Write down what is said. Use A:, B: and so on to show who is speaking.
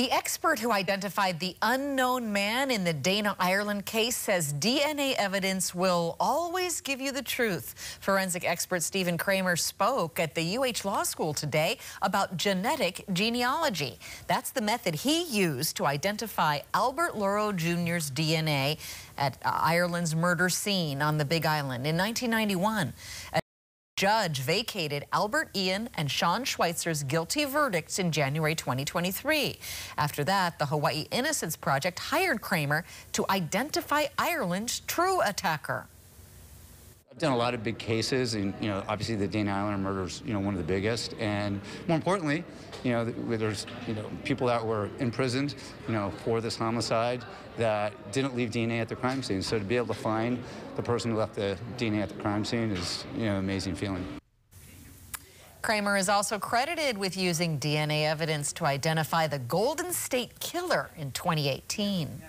A: The expert who identified the unknown man in the Dana Ireland case says DNA evidence will always give you the truth. Forensic expert Stephen Kramer spoke at the UH Law School today about genetic genealogy. That's the method he used to identify Albert Lauro Jr.'s DNA at Ireland's murder scene on the Big Island in 1991 judge vacated Albert Ian and Shawn Schweitzer's guilty verdicts in January 2023. After that, the Hawaii Innocence Project hired Kramer to identify Ireland's true attacker.
B: I've done a lot of big cases, and you know, obviously the Ireland murder is you know one of the biggest, and more importantly, you know, there's you know people that were imprisoned, you know, for this homicide that didn't leave DNA at the crime scene. So to be able to find the person who left the DNA at the crime scene is you know an amazing feeling.
A: Kramer is also credited with using DNA evidence to identify the Golden State Killer in 2018.